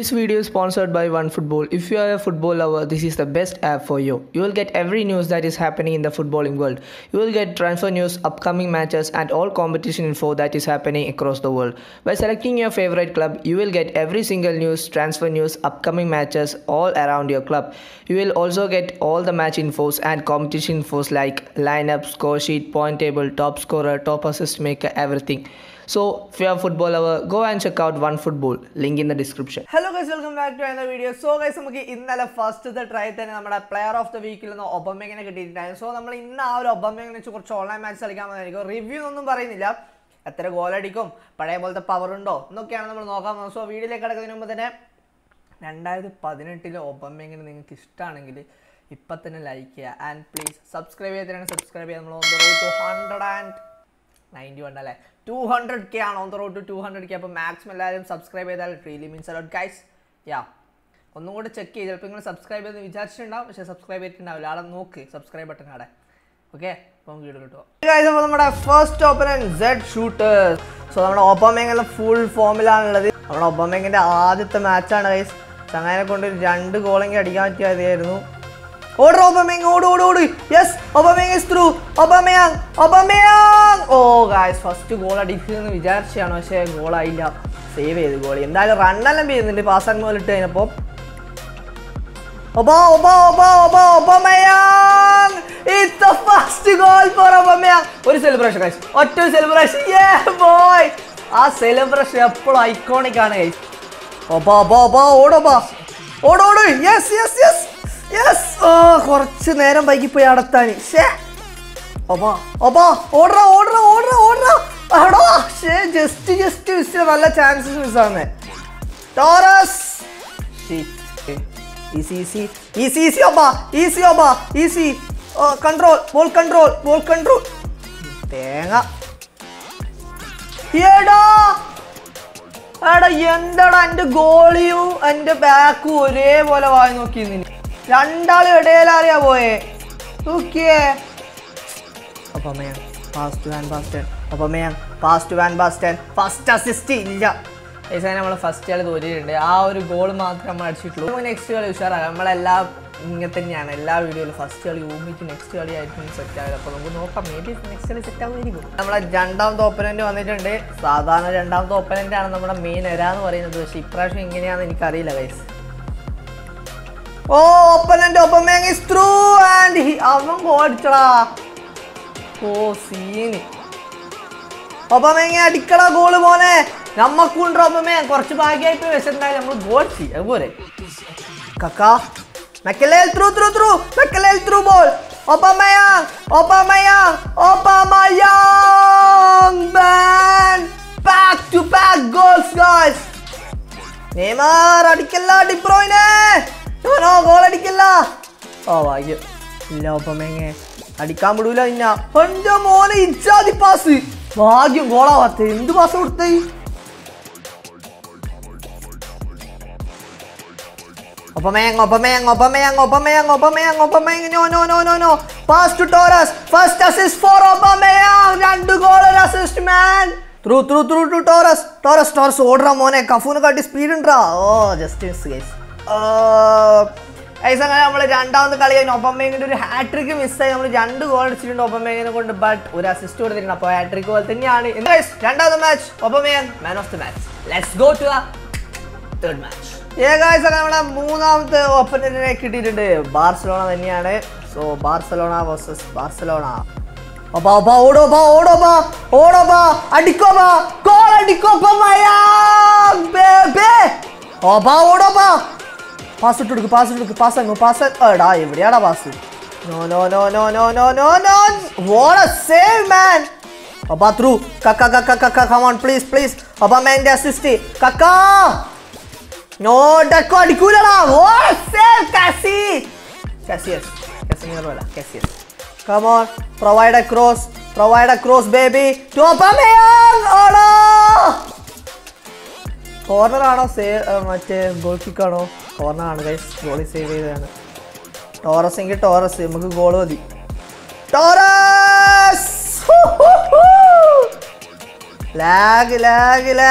This video is sponsored by OneFootball. If you are a football lover, this is the best app for you. You will get every news that is happening in the footballing world. You will get transfer news, upcoming matches, and all competition info that is happening across the world. By selecting your favorite club, you will get every single news, transfer news, upcoming matches all around your club. You will also get all the match infos and competition infos like lineup, score sheet, point table, top scorer, top assist maker, everything. So, if you are a football lover, go and check out OneFootball. Link in the description. Hello guys welcome back to എന്ന video so guys നമുക്ക് ഇന്നലെ ഫസ്റ്റത്തെ try തന്നെ നമ്മുടെ player of the വീക്കിൽ നിന്ന് ഒബമ്മങ്ങനെ കിട്ടിയിട്ടുണ്ടായിരുന്നു. So നമ്മൾ ഇന്ന് ആ ഒരു ഒബമ്മയെ വെച്ച് കുറച്ച് ഓൺലൈൻ മാച്ച് കളിക്കാൻ വന്നായിരിക്കും റിവ്യൂ ഒന്നും പറയുന്നില്ല. എത്ര ഗോളടിക്കും പഴയ പോലത്തെ പവർ ഉണ്ടോ എന്നൊക്കെയാണ് നമ്മൾ നോക്കാൻ പോകുന്നത്. സോ വീഡിയോയിലേക്ക് കിടക്കുന്നതിന് മുമ്പ് തന്നെ രണ്ടായിരത്തി പതിനെട്ടിലെ ഒബമ്മങ്ങനെ നിങ്ങൾക്ക് ഇഷ്ടമാണെങ്കിൽ ഇപ്പം തന്നെ ലൈക്ക് ചെയ്യുക. ആൻഡ് പ്ലീസ് സബ്സ്ക്രൈബ് ചെയ്തിട്ടാണ് സബ്സ്ക്രൈബ് ചെയ്യുക. നമ്മൾ ഹൺഡ്രഡ് ആൻഡ് നയന്റി വൺ അല്ലേ? ടു ഹൺഡ്രഡ് കെ ആണ്? On the road to two hundred K അപ്പോൾ മാക്സിമം എല്ലാവരും സബ്സ്ക്രൈബ് ചെയ്താൽ freely means a lot guys yeah ഒന്നും കൂടെ ചെക്ക് ചെയ്ത് ചിലപ്പോൾ നിങ്ങൾ സബ്സ്ക്രൈബ് ചെയ്ത് വിചാരിച്ചിട്ടുണ്ടാവും. പക്ഷേ സബ്സ്ക്രൈബ് ചെയ്തിട്ടുണ്ടാവില്ല. ആളെ നോക്ക്. സബ്സ്ക്രൈബ് ബട്ടൺ അവിടെ ഓക്കെ അപ്പം വീഡിയോ കിട്ടുമോ അപ്പോൾ നമ്മുടെ ഫസ്റ്റ് ഓപ്പണൻ സെഡ് ഷൂട്ടേഴ്സ് സോ നമ്മുടെ ഒപ്പമെങ്ങനെ ഫുൾ ഫോമിലാണുള്ളത് നമ്മുടെ ഒപ്പമെങ്ങിന്റെ ആദ്യത്തെ മാച്ചാണ് ഗൈസ് ചങ്ങാനെ കൊണ്ട് രണ്ട് ഗോളെങ്കിൽ അടിക്കാൻ പറ്റിയതായിരുന്നു. ഓട് ഒബമേങ് ഓട് ഓട് ഓട്. Yes Aubameyang is through Aubameyang Aubameyang oh guys first goal അടിക്കുമെന്ന് വിചാരിച്ചാണ് പക്ഷേ ഗോളായില്ല സേവ് ചെയ്ത് ഗോളി എന്തായാലും റണ്ണെല്ലാം ചെയ്യുന്നുണ്ട് പാസ് മുതൽ ഇട്ട് കഴിഞ്ഞപ്പോൾ ഒബാ ഒബാ ഒബാ ഒബാ Aubameyang. It's first goal for Aubameyang ഒരു സെലിബ്രേഷൻ ഗൈസ് ഒറ്റ സെലിബ്രേഷൻ യേ ബോയ് ആ സെലിബ്രേഷൻ എപ്പോഴും ഐക്കോണിക് ആണ് ഗൈസ് ഒബാ ഒബാ ഒബാ ഓടോബാ യെസ് യെസ് യെസ് യെസ് ഓ കുറച്ച് നേരം വൈകിപ്പോയി അടത്താൻ ഷേ ഒബാ ഒബാ ഓടറ ഓടറ ഓടറ ഓടറ. എടോ ഷേ ജസ്റ്റ് ജസ്റ്റ് മിസ് നല്ല chances മിസ്സാണ് Torres easy easy easy easy ഒബാ easy ഒബാ easy control ball control ball control തേങ്ങ. എടാ. എടാ എന്താടാ എന്റെ ഗോളിയും എന്റെ ബാക്കും ഒരേപോലെ വായി നോക്കി നിന്നെ. രണ്ടാളും ഇടയിലറിയാ പോയേ. ഓക്കേ അപ്പമ്മയാ fast van Basten അപ്പമ്മയാ fast van Basten first assist ഇല്ല. ഏസാൻ നമ്മൾ ഫസ്റ്റ് കളി തോറ്റിട്ടുണ്ട്. ആ ഒരു ഗോൾ മാത്രം നമ്മൾ അടിച്ചിട്ടുള്ളൂ. നെക്സ്റ്റ് കളി ഉഷാറാകാം നമ്മളെല്ലാം ഇങ്ങനെ തന്നെയാണ്. എല്ലാ വീഡിയോയിലും ഫസ്റ്റ് കളി ഊമിക്ക് നെക്സ്റ്റ് കളി ആയിരിക്കും സെറ്റ് ആയത്. അപ്പോൾ നമുക്ക് നോക്കാം. മേ ബി നെക്സ്റ്റ് കളി സെറ്റ് ആവുമായിരിക്കും. നമ്മളെ രണ്ടാമത്തെ ഓപ്പനന്റ് വന്നിട്ടുണ്ട്. സാധാരണ രണ്ടാമത്തെ ഓപ്പനന്റ് ആണ് നമ്മുടെ മെയിൻ എര എന്ന് പറയുന്നത്. പക്ഷേ ഇപ്രാവശ്യം എങ്ങനെയാണെന്ന് എനിക്കറിയില്ല guys oh opponent Aubameyang is through and അവൻ ഗോളിച്ചടാ ഓ സീന് ഒപ്പമേങ്ങ അടിക്കടാ ഗോൾ പോനെ നമ്മക്കുണ്ട് ഒപ്പമേ? കുറച്ച് ഭാഗ്യമായിട്ട് വെച്ചിട്ടുണ്ടായി നമ്മൾ ചെയ്യും. അതുപോലെ. കക്ക. മെക്കലേൽ through through through മെക്കലേൽ through ball Aubameyang Aubameyang Aubameyang ban back to back goals goals Neymar അടിക്കല്ല ഡിബ്രോയിനെ ഗോളടിക്കല്ല ആ ഭാഗ്യം. ഇല്ല ഒപ്പമേങ്ങ അടിക്കാൻ വിടൂല നിന്ന എന്റെ മോനെ ഇച്ചാതി പാസ് ഭാഗ്യം ഗോളാവാത്ത എന്ത് പാസ് കൊടുത്ത? No no no no no. Pass to Torres first assist for രണ്ട് goal assist man through through through Torres Torres ഓടറ മോനെ. കഫൂനെ കാട്ടി സ്പീഡ് ഉണ്ടാ ഓ ജസ്റ്റ് മിസ് ഐസ് അങ്ങനെ നമ്മൾ രണ്ടാമത് കളി കഴിഞ്ഞു ഒപ്പമേങ്ങിന്റെ ഒരു ഹാട്രിക്ക് മിസ്സായി നമ്മൾ രണ്ട് ഗോൾ അടിച്ചിട്ടുണ്ട് ഒപ്പമേങ്ങിനെ കൊണ്ട് ബട്ട് ഒരു അസിസ്റ്റ് കൊടുത്തിട്ടുണ്ട് അപ്പോൾ ഹാട്രിക്ക് പോലെ തന്നെയാണ്. രണ്ടാമത്തെ match Aubameyang man of the match let's go to third match ഏകാഴ്ച നമ്മുടെ മൂന്നാമത്തെ ഓപ്പണറിനെ കിട്ടിയിട്ടുണ്ട്. ബാർസലോണ തന്നെയാണ്. So Barcelona versus Barcelona. ബാ പാസ് ഇട്ട് കൊടുക്ക് പാസ് ഇട്ട് പാസ് അങ്ങ് പാസ് എടാ എവിടെയാടാ pass no no no no no no no no what a save man അപ്പാ ത്രൂ കക്ക കക്ക കക്ക കം ഓൺ പ്ലീസ് പ്ലീസ് അപ്പാ മാന്റെ അസിസ്റ്റ് കക്ക No, ഡക്കോ അടിക്കൂലടാ ഓ സേവ് കാസി Casillas കാസിമിറോല Casillas come on provide a cross provide a cross baby to Aubameyang ഓടാ കോർണർ ആണോ സേവ് മറ്റേ ഗോൾ കിക്കാണോ ആണോ ഗൈസ് ഗോളി സേവ് ചെയ്തതാണ് ടോറസ് എങ്കിൽ ടോറസ് നമുക്ക് ഗോൾ മതി ടോറസ് ലാഗ് ലാഗടാ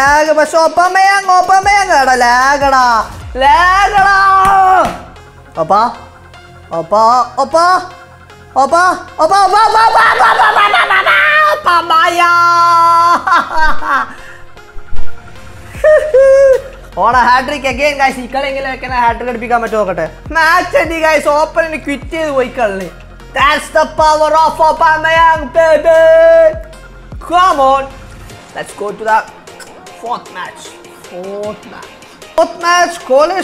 ലാഗടാ ഓണ ഹാട്രിക് അഗൈൻ ഗായ്സ് ഇക്കളെങ്കിലും ഒക്കെ ഹാട്രിക് അടിപ്പിക്കാൻ പറ്റും നോക്കട്ടെ? മാച്ച് അടി ഗായ്സ് ഓപ്പണിന് ക്വിറ്റ് ചെയ്ത് പോയി കളി. That's the power of Aubameyang baby come let's go to the fourth match fourth match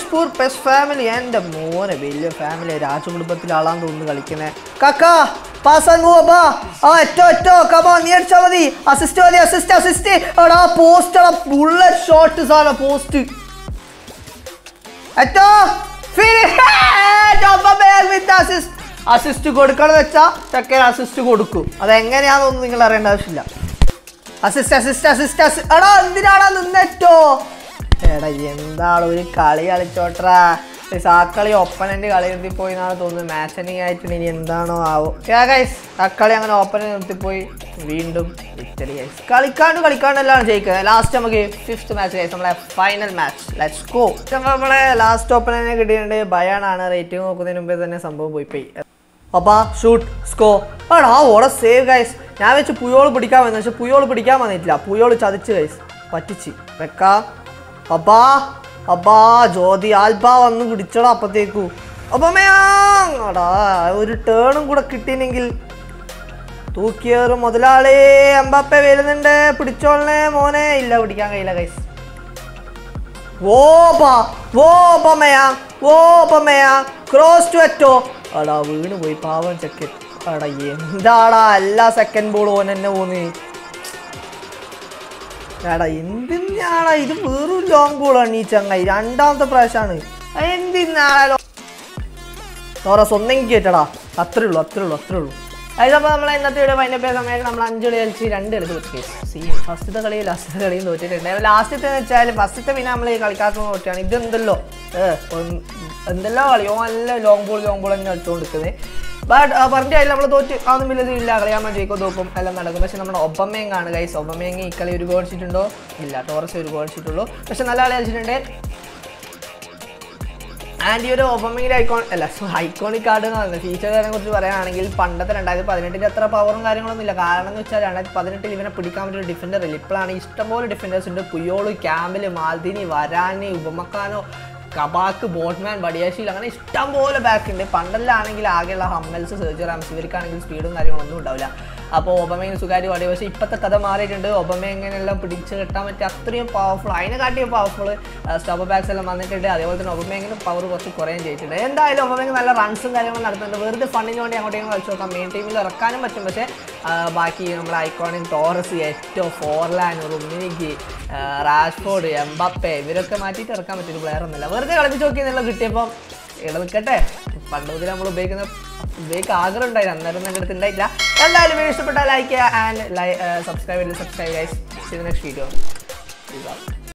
fourth PES family എന്റെ മോനെ വലിയ ഫാമിലി രാജകുടുംബത്തിലെ ആളാന്ന് തോന്നുന്നു കളിക്കുന്നത് കക്ക അതെങ്ങനെയാണെന്നൊന്നും നിങ്ങൾ അറിയേണ്ട ആവശ്യമില്ല. അസിസ്റ്റ് അസിസ്റ്റ് അസിസ്റ്റ് എടാ എന്തിനാടാ നിന്നെറ്റോ എടാ എന്താണ് ഒരു കളി കളിച്ചോട്രാ ആ കളി ഒപ്പനന്റ് കളി നിർത്തിപ്പോയി എന്നാണ് തോന്നുന്നത്. മാച്ചനിങ് ആയിട്ട് ഇനി എന്താണോ ആവോ. ഗൈസ് ആ കളി അങ്ങനെ ഓപ്പനെ നിർത്തിപ്പോയി. വീണ്ടും ഇറ്റലി ഗൈസ് കളിക്കാണ്ട് കളിക്കാണ്ടെല്ലാം ജയിക്കുന്നത് ലാസ്റ്റ് നമുക്ക് ഫിഫ്ത് മാച്ച് ഗൈസ് നമ്മളെ ഫൈനൽ മാച്ച് ലെറ്റ്സ് ഗോ നമ്മളെ ലാസ്റ്റ് ഓപ്പനെ കിട്ടിയിട്ടുണ്ട്. ബയാണാണ് റേറ്റിംഗ് നോക്കുന്നതിന് മുമ്പേ തന്നെ സംഭവം പോയി പോയി അപ്പാ ഷൂട്ട് സ്കോ ആടാ ഓടെ സേവ് ഗൈസ് ഞാൻ വെച്ച് പുയോൾ പിടിക്കാൻ വന്നു. പക്ഷെ പുയോൾ പിടിക്കാൻ വന്നിട്ടില്ല. പുയോൾ ചതിച്ച് ഗൈസ് പറ്റിച്ച്. വെക്കാം. അപ്പാ അപ്പാ ജ്യോതി ആൽബാ വന്ന് പിടിച്ചടാ അപ്പത്തേക്കു. അപ്പമയാടാ ഒരു ടേണും കൂടെ കിട്ടിയില്ലെങ്കിൽ തൂക്കിയേറും മുതലാളി. അമ്പാപ്പ വരുന്നുണ്ട് പിടിച്ചോളണേ മോനെ. ഇല്ല പിടിക്കാൻ കഴിയില്ല കൈസ് ഓപ്പാ ഓപ്പമയാ ഓപ്പമയാ ക്രോസ് ടു അറ്റോ അടാ വീണ് പോയി പാവം ചെക്കൻ. അടാ എന്താടാ എല്ലാ സെക്കൻഡ് ബോൾ ഓൻ എന്നെ പോന്ന് എടാ എന്തിനാടാ ഇത് വെറും ലോങ് ബോളാണ് ഈ ചങ്ങായി. രണ്ടാമത്തെ പ്രാവശ്യമാണ് എന്തിനാളോ തോറസ് ഒന്നെങ്കിൽ കേട്ടടാ അത്രേ ഉള്ളൂ അത്രേ ഉള്ളൂ അത്രേ ഉള്ളൂ. അതിലപ്പോൾ നമ്മൾ ഇന്നത്തെ വീഡിയോ അതിന്റെ സമയത്ത് നമ്മൾ അഞ്ച് കളി കളിച്ച് രണ്ട് കളി തോറ്റി. സീ ഫസ്റ്റത്തെ കളി ലാസ്റ്റത്തെ കളിയും തോറ്റിട്ടുണ്ട്. ലാസ്റ്റത്തെ എന്ന് വെച്ചാൽ ഫസ്റ്റത്തെ പിന്നെ നമ്മൾ കളിക്കാത്ത തോറ്റാണ്. ഇതെന്തല്ലോ? എന്തെല്ലോ കളിയോ? നല്ല ലോങ് ബോൾ ലോങ് ബോൾ തന്നെ കളിച്ചുകൊണ്ടിരിക്കുന്നത് ബട്ട് പറഞ്ഞ കാര്യം നമ്മൾ തോറ്റ്. അതൊന്നും വലിയ ഇല്ല കളിയാകുമ്പോൾ ജയിക്കോ തോക്കും. എല്ലാം നടക്കും. പക്ഷെ നമ്മുടെ ഒബമ്മയും കാണുക ഗൈസ് ഒബമേങ് ഈ കളി ഒരു ഗോൾ ഇല്ല. ടോറസ് ഒരു ഗോൾ പക്ഷെ നല്ല കളി കളിച്ചിട്ടുണ്ട്. ആൻഡ് ഈ ഒരു ഒബമയുടെ ഐക്കോൺ അല്ല ഐക്കോണിക് കാർഡ് എന്ന് പറയുന്നത് ഫീച്ചറിനെ കുറിച്ച് പറയുകയാണെങ്കിൽ പണ്ടത്തെ രണ്ടായിരത്തി പതിനെട്ടിന്റെ അത്ര പവറും കാര്യങ്ങളൊന്നും ഇല്ല. കാരണം എന്ന് വെച്ചാൽ രണ്ടായിരത്തി പതിനെട്ടിൽ ഇവനെ പിടിക്കാൻ പറ്റിയ ഡിഫൻഡർ ഇല്ല ഇപ്പോഴാണ് ഇഷ്ടംപോലെ ഡിഫൻഡേഴ്സ് ഉണ്ട്. പുയോൾ ക്യാമ്പിൽ മാൽദിനി വരാനി ഉപമക്കാനോ കബാക്ക് ബോട്ട്മാൻ വടിയാശിയിൽ അങ്ങനെ ഇഷ്ടം പോലെ ബാക്ക് ഉണ്ട്. പണ്ടെല്ലാണെങ്കിൽ ആകെയുള്ള ഹമ്മൽസ് സെർജർ റാംസ് ഇവർക്കാണെങ്കിൽ സ്പീഡും കാര്യങ്ങളൊന്നും ഉണ്ടാവില്ല. അപ്പോൾ ഒബമയും സുഖമായിട്ട് പാടി പക്ഷേ ഇപ്പോഴത്തെ കഥ മാറിയിട്ടുണ്ട്. ഒബമ എങ്ങനെയെല്ലാം പിടിച്ച് കെട്ടാൻ പറ്റിയ അത്രയും പവർഫുൾ അതിനെ കാട്ടിയും പവർഫുൾ സ്റ്റോപ്പ് ബാക്സ് എല്ലാം വന്നിട്ടുണ്ട്. അതേപോലെ തന്നെ ഒബമയെങ്കിലും പവർ കുറച്ച് കുറയും ചെയ്തിട്ടുണ്ട്. എന്തായാലും ഒബമയ്ക്ക് നല്ല റൺസും കാര്യങ്ങളും നടത്തുന്നുണ്ട് വെറുതെ ഫണ്ടിന് വേണ്ടി അങ്ങോട്ടേക്കും കളിച്ചു നോക്കാം. മെയിൻ ടീമിൽ ഇറക്കാനും പറ്റും. പക്ഷേ ബാക്കി നമ്മുടെ ഐക്കോണിക് ടോറസ് ഏറ്റവും ഫോർലാൻ റുമിനിക്ക് റാഷ്ഫോർഡ് എംബപ്പെ ഇവരൊക്കെ മാറ്റിയിട്ട് ഇറക്കാൻ പറ്റിയ പ്ലെയർ ഒന്നുമില്ല. വെറുതെ കളിപ്പിച്ച് നോക്കി എന്നുള്ള കിട്ടിയപ്പോൾ ഇവിടെ നിൽക്കട്ടെ. പണ്ട് മുതൽ നമ്മൾ ഉപയോഗിക്കുന്ന ഉപയോഗിക്കാൻ ആഗ്രഹം ഉണ്ടായിരുന്നു അന്നേരം എന്റെ അടുത്ത് ഉണ്ടായില്ല എന്തായാലും ഇഷ്ടപ്പെട്ടാൽ ലൈക്ക് ചെയ്യുക ആൻഡ് സബ്സ്ക്രൈബ് ചെയ്ത് സബ്സ്ക്രൈബ് ഗൈസ് നെക്സ്റ്റ് വീഡിയോ